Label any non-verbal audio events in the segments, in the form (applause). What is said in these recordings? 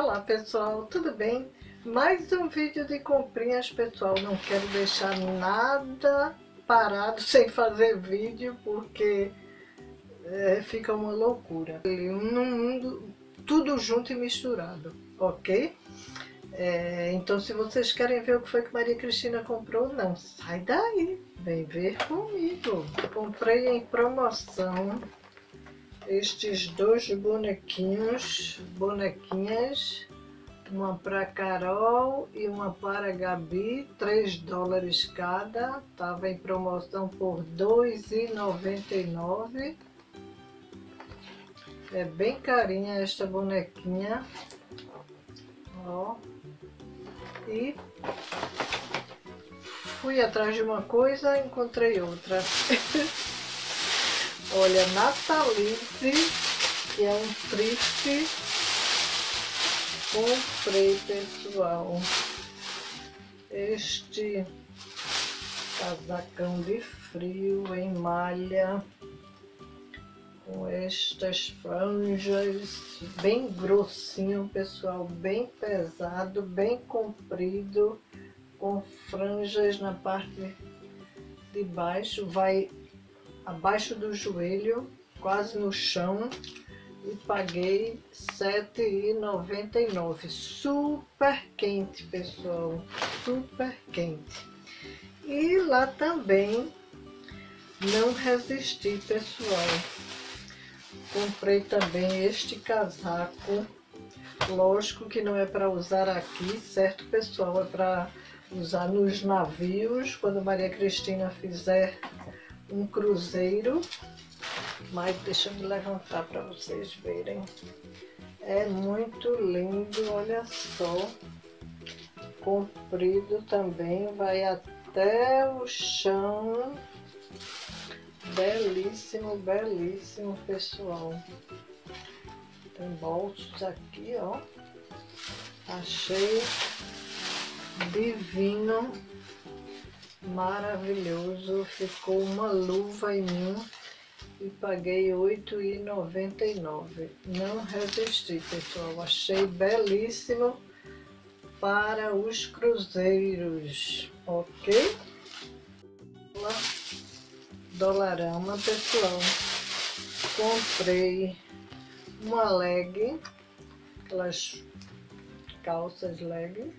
Olá pessoal, tudo bem? Mais um vídeo de comprinhas pessoal, não quero deixar nada parado sem fazer vídeo porque é, fica uma loucura. No mundo, tudo junto e misturado, ok? É, então se vocês querem ver o que foi que Maria Cristina comprou, não sai daí, vem ver comigo. Comprei em promoção estes dois bonequinhos, bonequinhas, uma para Carol e uma para Gabi, 3 dólares cada, estava em promoção por R$ 2,99. É bem carinha esta bonequinha, ó, e fui atrás de uma coisa, encontrei outra. (laughs) Olha, Natalize, que é um triste. Comprei, pessoal, este casacão de frio em malha com estas franjas bem grossinho, pessoal, bem pesado, bem comprido, com franjas na parte de baixo, vai abaixo do joelho, quase no chão, e paguei R$ 7,99. Super quente, pessoal, super quente. E lá também não resisti, pessoal. Comprei também este casaco. Lógico que não é para usar aqui, certo, pessoal? É para usar nos navios, quando Maria Cristina fizer um cruzeiro, mas deixa eu me levantar para vocês verem. É muito lindo, olha só. Comprido também, vai até o chão. Belíssimo, belíssimo, pessoal. Tem bolsos aqui, ó. Achei divino maravilhoso, ficou uma luva em mim e paguei R$ 8,99. Não resisti, pessoal, achei belíssimo para os cruzeiros, ok? Dolarama, pessoal, comprei uma leg, aquelas calças leg,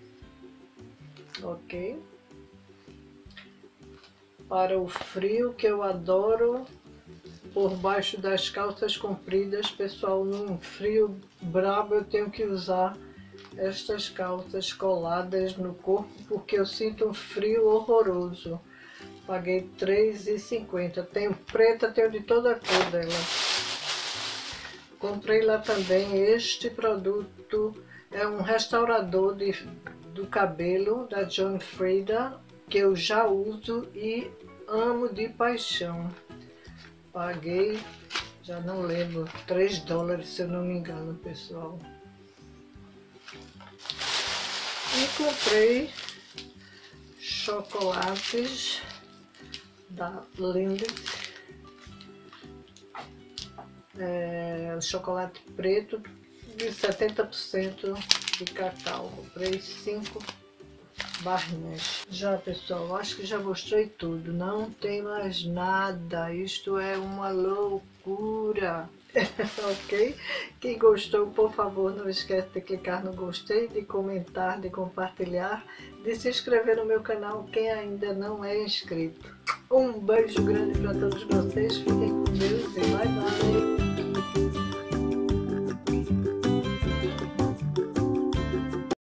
ok? Para o frio que eu adoro por baixo das calças compridas, pessoal, num frio brabo eu tenho que usar estas calças coladas no corpo porque eu sinto um frio horroroso. Paguei R$3,50. Tenho preta, tenho de toda a cor dela. Comprei lá também este produto, é um restaurador de, do cabelo da John Frieda, que eu já uso e amo de paixão. Paguei, já não lembro, 3 dólares se eu não me engano, pessoal. E comprei chocolates da Lindt. É, chocolate preto de 70% de cacau. Comprei 5 barrinhas. Já pessoal, acho que já mostrei tudo, não tem mais nada, isto é uma loucura. (laughs) ok? Quem gostou, por favor, não esquece de clicar no gostei, de comentar, de compartilhar, de se inscrever no meu canal quem ainda não é inscrito. Um beijo grande para todos vocês,